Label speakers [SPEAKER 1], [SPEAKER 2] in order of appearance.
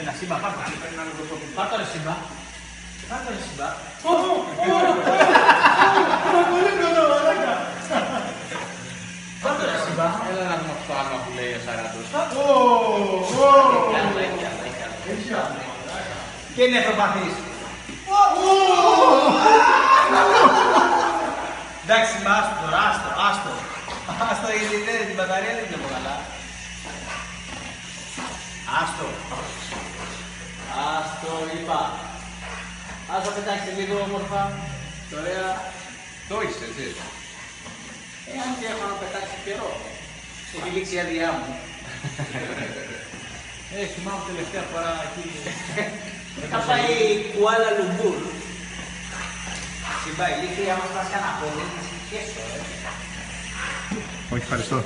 [SPEAKER 1] Ένα σύμπα, πάρ' το. Πάρ' το ρε σύμπα. Πάρ' το ρε σύμπα. Πάρ' το ρε σύμπα.
[SPEAKER 2] Έλα να δούμε αυτό το άμα που λέει ο Σαράντος.
[SPEAKER 1] Και είναι νευροπαθής. Εντάξει, μα άστο τώρα, άστο, άστο. Άστο γιατί δεν την μπαταρία δεν βλέπω καλά. Άστο. Άστο, είπα. Ας το πετάξει λίγο όμορφα. Ωραία.
[SPEAKER 2] Το είσαι, έτσι.
[SPEAKER 1] Εάν και έχω να πετάξει καιρό. Έχει λήξει η άδειά μου.
[SPEAKER 2] Ε, θυμάμαι τελευταία φορά εκεί.
[SPEAKER 1] Είχα πάει Κουάλα Λουμπούρ. Συμπάει, λύθη, άμα φτάσει κανένα πόδι, θα σε πιέσω, ε.
[SPEAKER 3] Όχι, ευχαριστώ.